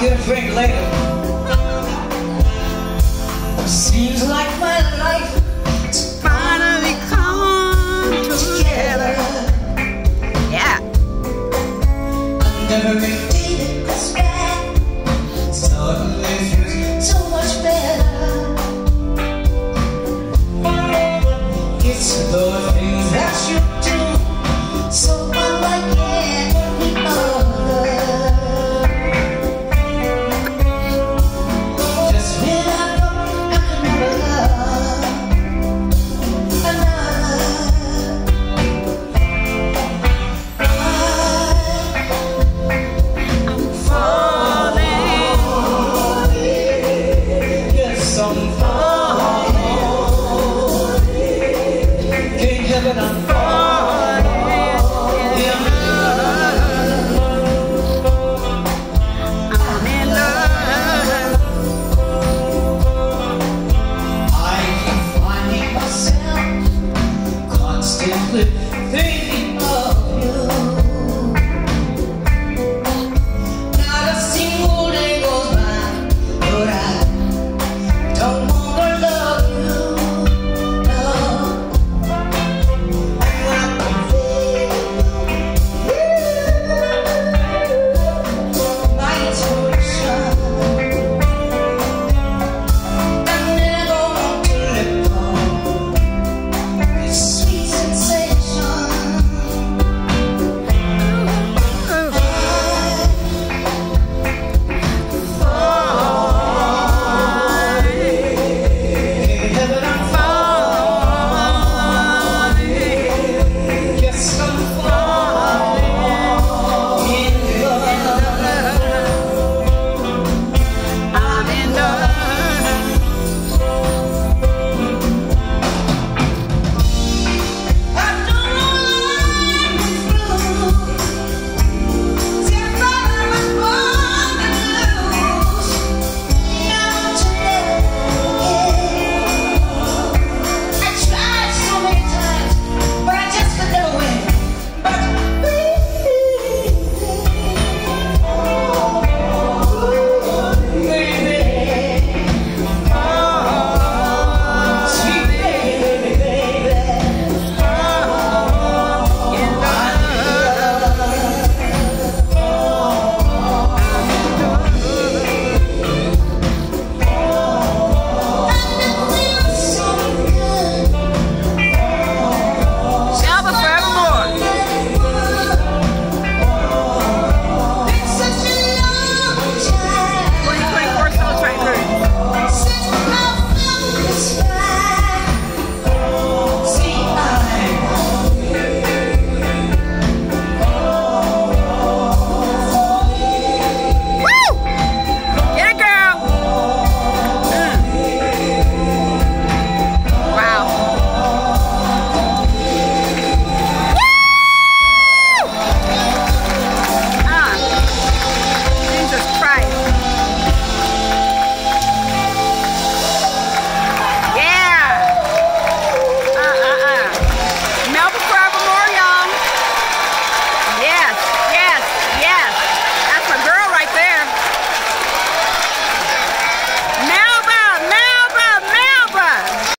I'll get a drink later. Seems like my life Finally come together. Yeah. never been